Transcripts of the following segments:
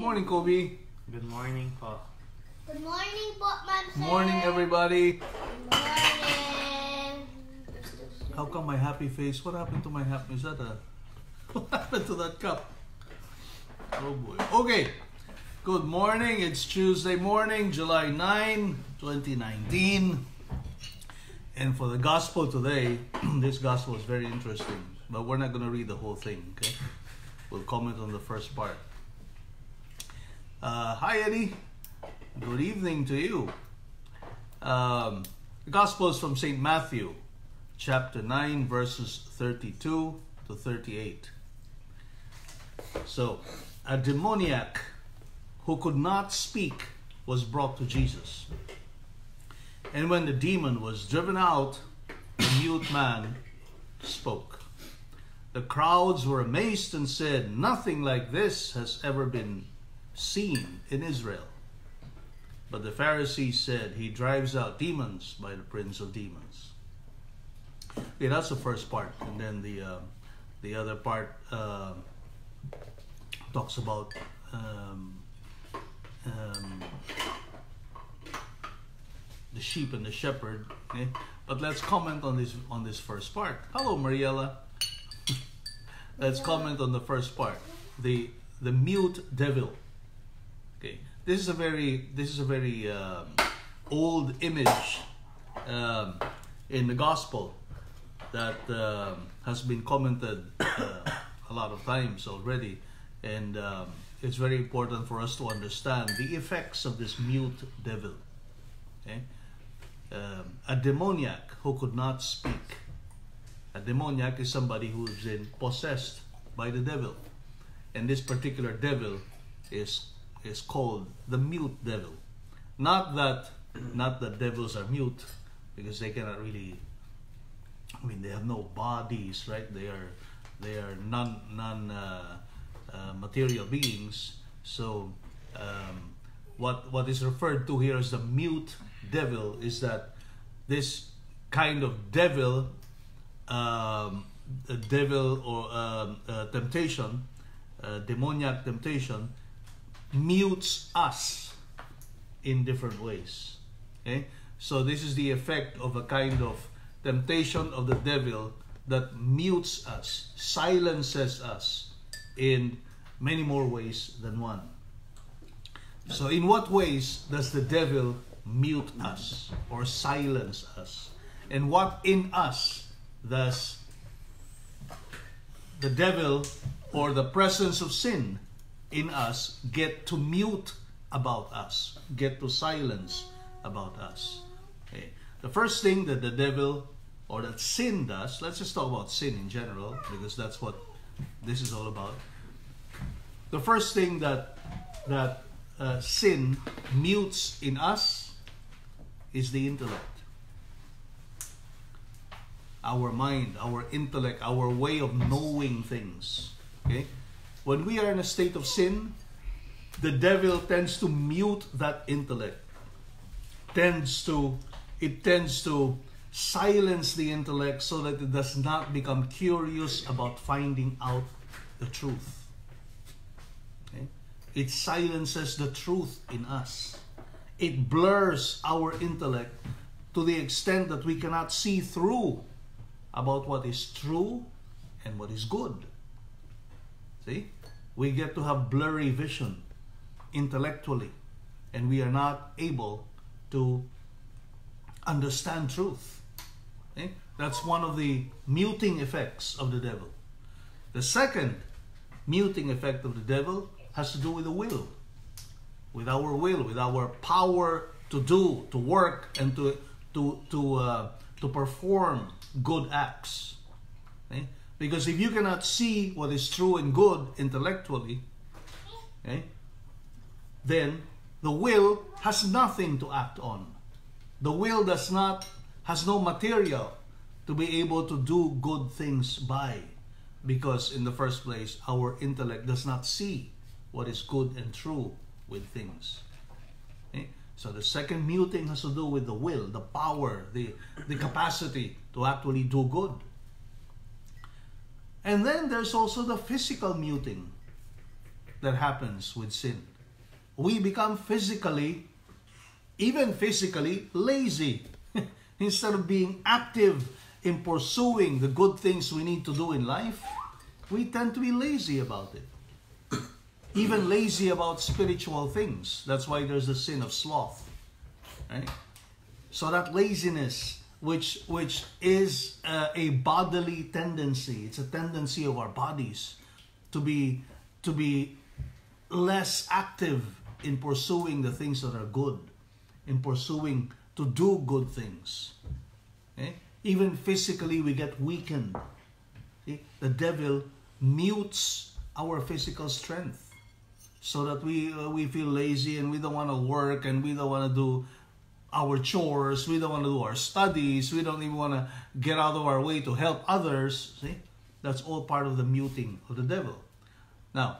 Good morning, Kobe. Good morning po. Good morning po, ma'am. Morning, everybody. Good morning. How come my happy face? What happened to my happy? Is that a? What happened to that cup? Oh boy. Okay. Good morning. It's Tuesday morning, July 9, 2019. And for the gospel today, this gospel is very interesting, but we're not going to read the whole thing, okay? We'll comment on the first part. Uh, hi, Eddie. Good evening to you. Um, the gospel is from St. Matthew, chapter 9, verses 32 to 38. So, a demoniac who could not speak was brought to Jesus. And when the demon was driven out, the mute man spoke. The crowds were amazed and said, Nothing like this has ever been seen in Israel. But the Pharisees said, He drives out demons by the prince of demons. Okay, that's the first part. And then the, uh, the other part uh, talks about um, um, the sheep and the shepherd. Okay? But let's comment on this on this first part. Hello, Mariella. let's comment on the first part. The the mute devil. Okay, this is a very this is a very um, old image um, in the gospel that um, has been commented uh, a lot of times already, and um, it's very important for us to understand the effects of this mute devil. Okay, a demoniac who could not speak. A demoniac is somebody who is been possessed by the devil, and this particular devil is is called the mute devil. Not that not that devils are mute, because they cannot really. I mean, they have no bodies, right? They are they are non non uh, uh, material beings. So, um, what what is referred to here as the mute devil is that this kind of devil, um, devil or um, uh, temptation, demoniac temptation, mutes us in different ways. Okay, so this is the effect of a kind of temptation of the devil that mutes us, silences us in many more ways than one. So, in what ways does the devil mute us or silence us? And what in us does the devil or the presence of sin in us get to mute about us, get to silence about us? Okay. The first thing that the devil or that sin does, let's just talk about sin in general because that's what this is all about. The first thing that that uh, sin mutes in us is the intellect. Our mind, our intellect, our way of knowing things. Okay? When we are in a state of sin, the devil tends to mute that intellect. Tends to it tends to silence the intellect so that it does not become curious about finding out the truth. Okay? It silences the truth in us. It blurs our intellect to the extent that we cannot see through about what is true and what is good. See? We get to have blurry vision intellectually, and we are not able to understand truth. Okay? That's one of the muting effects of the devil. The second muting effect of the devil has to do with the will, with our will, with our power to do, to work, and to to to uh, to perform good acts. Okay? Because if you cannot see what is true and good intellectually, okay, then the will has nothing to act on. The will does not has no material to be able to do good things by because in the first place our intellect does not see what is good and true with things. Okay? So the second muting has to do with the will, the power, the, the capacity to actually do good. And then there's also the physical muting. that happens with sin. We become physically, even physically, lazy. Instead of being active in pursuing the good things we need to do in life, we tend to be lazy about it. Even lazy about spiritual things. That's why there's the sin of sloth. Right? So that laziness, which which is uh, a bodily tendency, it's a tendency of our bodies to be to be less active in pursuing the things that are good, in pursuing to do good things. Okay? Even physically, we get weakened. See? The devil mutes our physical strength so that we uh, we feel lazy and we don't want to work and we don't want to do our chores we don't want to do our studies we don't even want to get out of our way to help others see that's all part of the muting of the devil now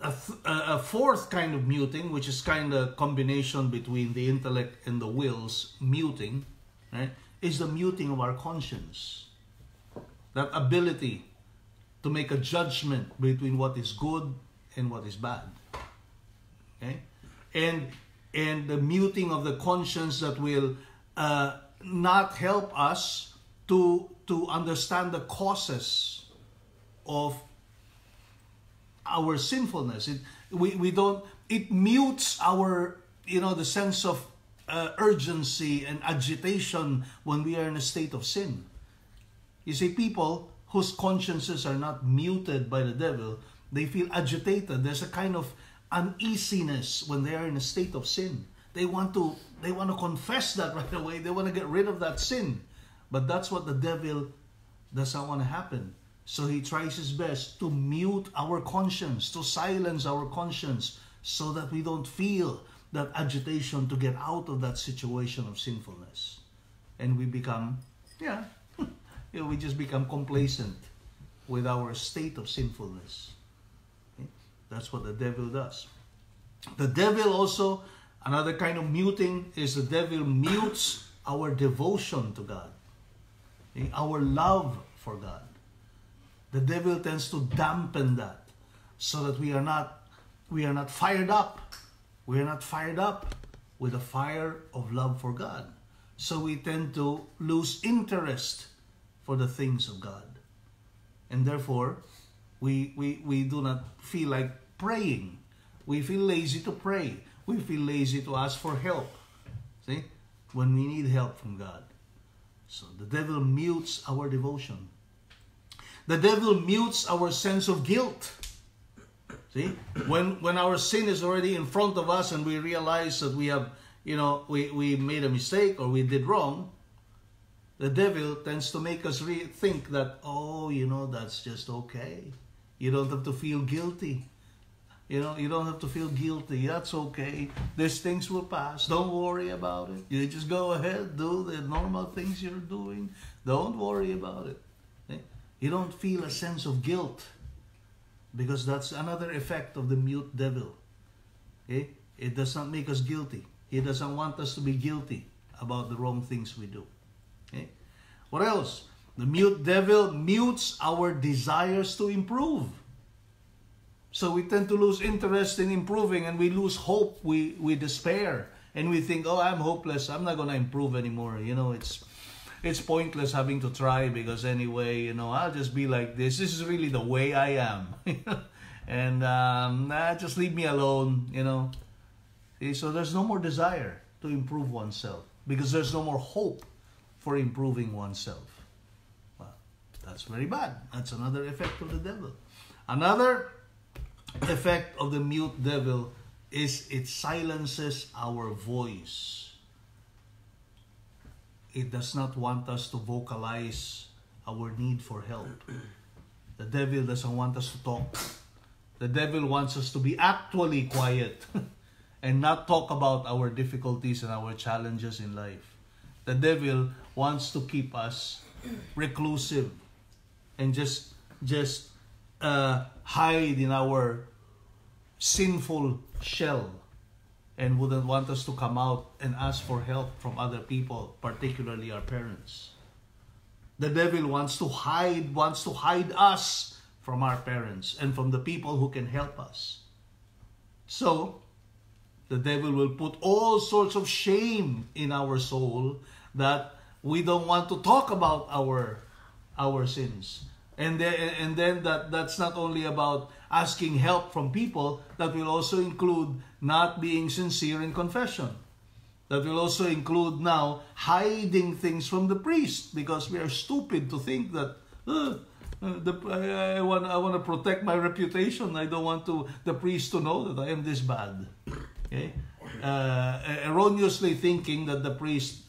a, a fourth kind of muting which is kind of combination between the intellect and the wills muting right is the muting of our conscience that ability to make a judgment between what is good and what is bad. Okay? And and the muting of the conscience that will uh, not help us to to understand the causes of our sinfulness. It we, we don't it mutes our you know the sense of uh, urgency and agitation when we are in a state of sin. You see, people whose consciences are not muted by the devil, they feel agitated. There's a kind of uneasiness when they are in a state of sin. They want to they want to confess that right away. They want to get rid of that sin. But that's what the devil does not want to happen. So he tries his best to mute our conscience, to silence our conscience, so that we don't feel that agitation to get out of that situation of sinfulness. And we become, yeah, you know, we just become complacent with our state of sinfulness. That's what the devil does. The devil also, another kind of muting is the devil mutes our devotion to God, our love for God. The devil tends to dampen that so that we are not we are not fired up. We are not fired up with the fire of love for God. So we tend to lose interest for the things of God. And therefore, we, we, we do not feel like praying. We feel lazy to pray. We feel lazy to ask for help. See? When we need help from God. So the devil mutes our devotion. The devil mutes our sense of guilt. See? When when our sin is already in front of us and we realize that we have, you know, we, we made a mistake or we did wrong, the devil tends to make us rethink that, oh, you know, that's just okay. You don't have to feel guilty. You know, you don't have to feel guilty. That's okay. These things will pass. Don't worry about it. You just go ahead, do the normal things you're doing. Don't worry about it. Okay? You don't feel a sense of guilt because that's another effect of the mute devil. Okay? It does not make us guilty. He doesn't want us to be guilty about the wrong things we do. Okay? What else? The mute devil mutes our desires to improve. So we tend to lose interest in improving and we lose hope. We, we despair and we think, oh, I'm hopeless. I'm not going to improve anymore. You know, it's it's pointless having to try because anyway, you know, I'll just be like this. This is really the way I am. and um, nah, just leave me alone, you know. See, so there's no more desire to improve oneself because there's no more hope for improving oneself. Well, that's very bad. That's another effect of the devil. Another effect of the mute devil is it silences our voice it does not want us to vocalize our need for help. The devil doesn't want us to talk. The devil wants us to be actually quiet and not talk about our difficulties and our challenges in life. The devil wants to keep us reclusive and just just uh, hide in our sinful shell and wouldn't want us to come out and ask for help from other people, particularly our parents. The devil wants to hide, wants to hide us from our parents and from the people who can help us. So, the devil will put all sorts of shame in our soul that we don't want to talk about our our sins. And then, and then that, that's not only about asking help from people, that will also include not being sincere in confession. That will also include now hiding things from the priest because we are stupid to think that uh, the, I, I, want, I want to protect my reputation. I don't want to the priest to know that I am this bad. Okay? Uh, erroneously thinking that the priest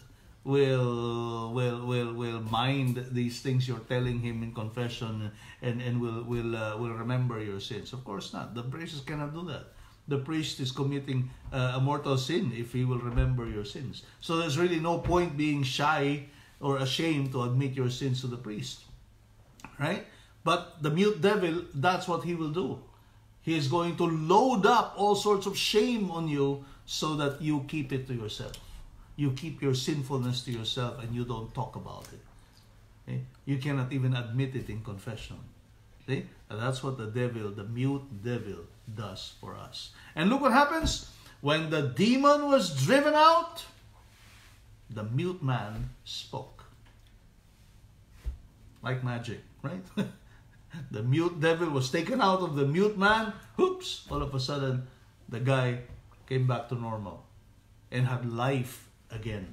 will will will will mind these things you're telling him in confession and and will will uh, will remember your sins. Of course not. The priest cannot do that. The priest is committing uh, a mortal sin if he will remember your sins. So there's really no point being shy or ashamed to admit your sins to the priest right? But the mute devil that's what he will do. He is going to load up all sorts of shame on you so that you keep it to yourself you keep your sinfulness to yourself and you don't talk about it. Okay? You cannot even admit it in confession. See? And that's what the devil, the mute devil, does for us. And look what happens. When the demon was driven out, the mute man spoke. Like magic, right? the mute devil was taken out of the mute man. Oops! All of a sudden, the guy came back to normal and had life again.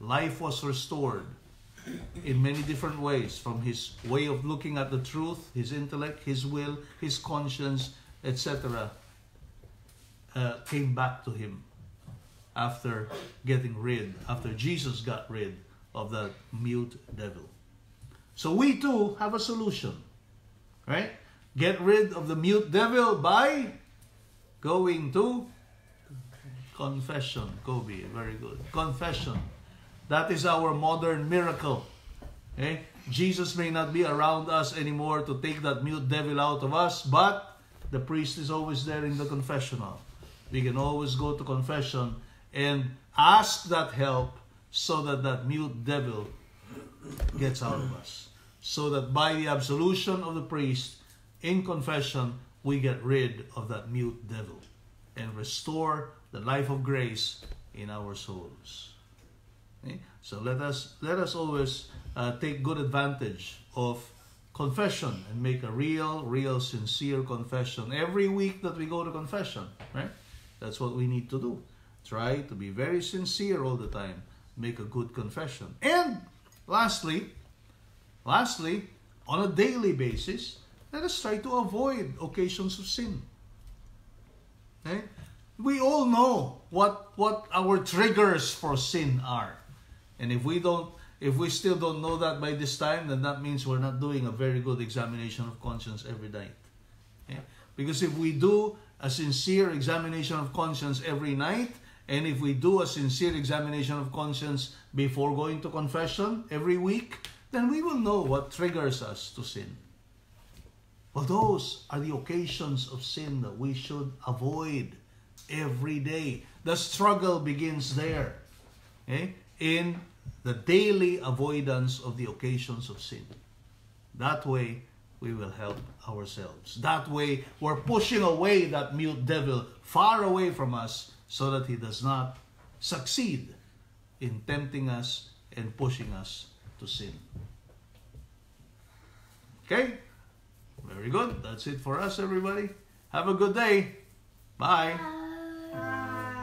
Life was restored in many different ways from his way of looking at the truth, his intellect, his will, his conscience, etc. Uh, came back to him after getting rid, after Jesus got rid of that mute devil. So we too have a solution, right? Get rid of the mute devil by going to Confession, Kobe. Very good. Confession. That is our modern miracle. Okay? Jesus may not be around us anymore to take that mute devil out of us, but the priest is always there in the confessional. We can always go to confession and ask that help so that that mute devil gets out of us. So that by the absolution of the priest in confession, we get rid of that mute devil and restore the life of grace in our souls. Okay? So let us let us always uh, take good advantage of confession and make a real, real, sincere confession every week that we go to confession. Right? That's what we need to do. Try to be very sincere all the time. Make a good confession. And lastly, lastly, on a daily basis, let us try to avoid occasions of sin. Okay? We all know what what our triggers for sin are. And if we don't if we still don't know that by this time, then that means we're not doing a very good examination of conscience every night. Okay? Because if we do a sincere examination of conscience every night, and if we do a sincere examination of conscience before going to confession every week, then we will know what triggers us to sin. Well, those are the occasions of sin that we should avoid every day. The struggle begins there. Okay? In the daily avoidance of the occasions of sin. That way, we will help ourselves. That way, we're pushing away that mute devil far away from us so that he does not succeed in tempting us and pushing us to sin. Okay? Very good. That's it for us, everybody. Have a good day. Bye. Bye.